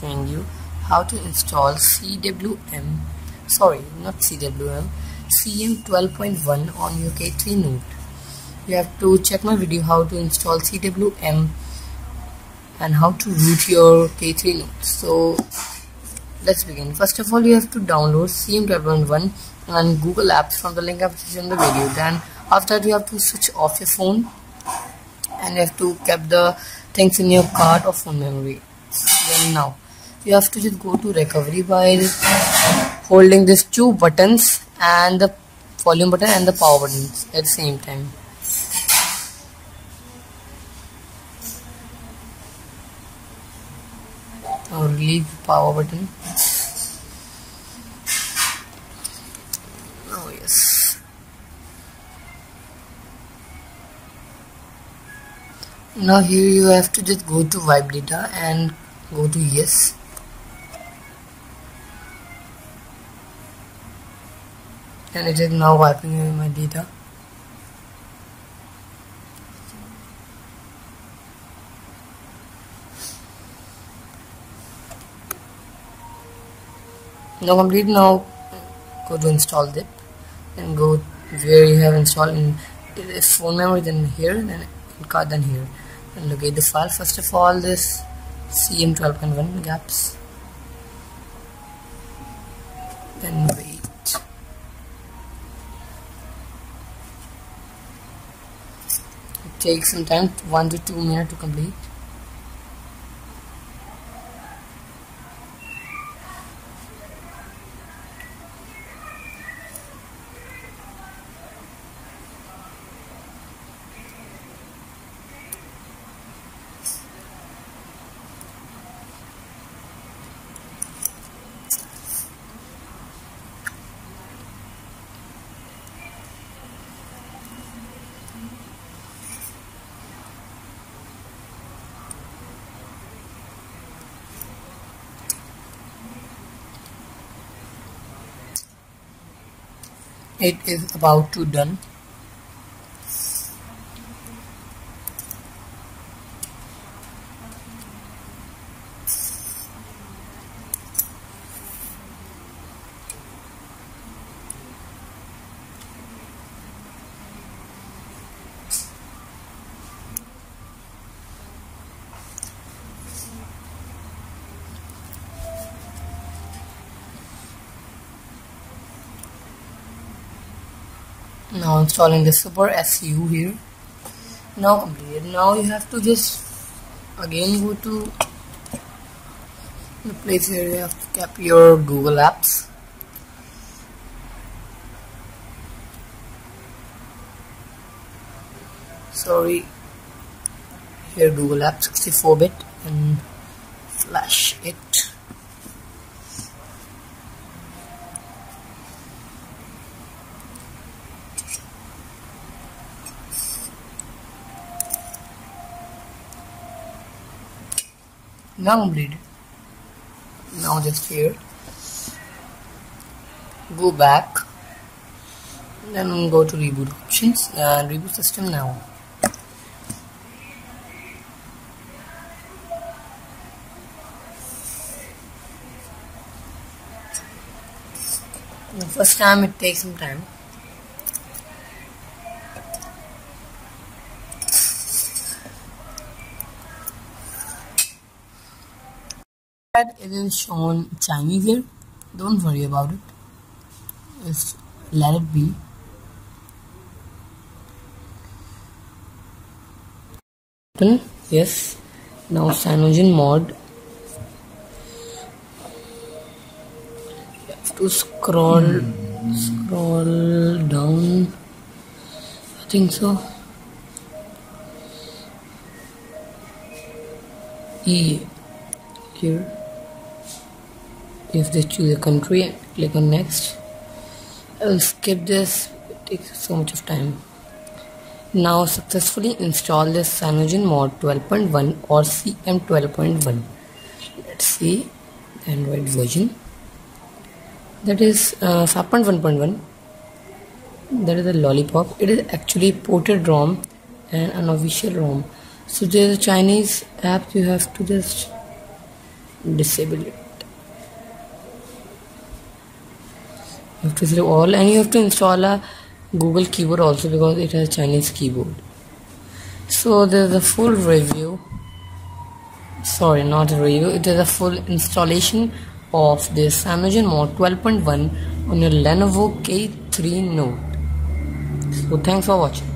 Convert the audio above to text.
showing you how to install CWM sorry not CWM CM 12.1 on your K3 Note. You have to check my video how to install CWM and how to root your K3 Note so let's begin. First of all you have to download CM 12.1 and Google Apps from the link I've in the video. Then after that you have to switch off your phone and you have to keep the things in your card or phone memory. Then now you have to just go to recovery by holding these two buttons and the volume button and the power buttons at the same time. Now leave power button. Oh yes. Now here you have to just go to wipe data and go to yes and it is now wiping away my data. Now complete now. Go to install zip and go where you have installed. In phone memory then here. Then card then here. And locate the file. First of all this cm 12.1 Gapps. Then takes some time one to two minutes to complete it is about to done now installing the SuperSU here. Now completed now you have to just again go to the place where you have to cap your Google Apps. Sorry. Here Google Apps 64 bit and flash it now bleed. Now just here. Go back. Then go to reboot options. And reboot system now. The first time it takes some time it is shown Chinese here don't worry about it. Just let it be. Yes. Now CyanogenMod you have to scroll scroll down. I think so. E here if they choose a country and click on next. I will skip this. It takes so much of time. Now successfully install this CyanogenMod 12.1 or CM 12.1 let's see Android version. That is uh, 5.1.1 that is a lollipop. It is actually ported ROM and an official ROM. So there's a Chinese app you have to just disable it you have to select all and you have to install a Google keyboard also because it has Chinese keyboard. So there's a full review. Sorry not a review. It is a full installation of this CyanogenMod 12.1 on your Lenovo K3 Note. So thanks for watching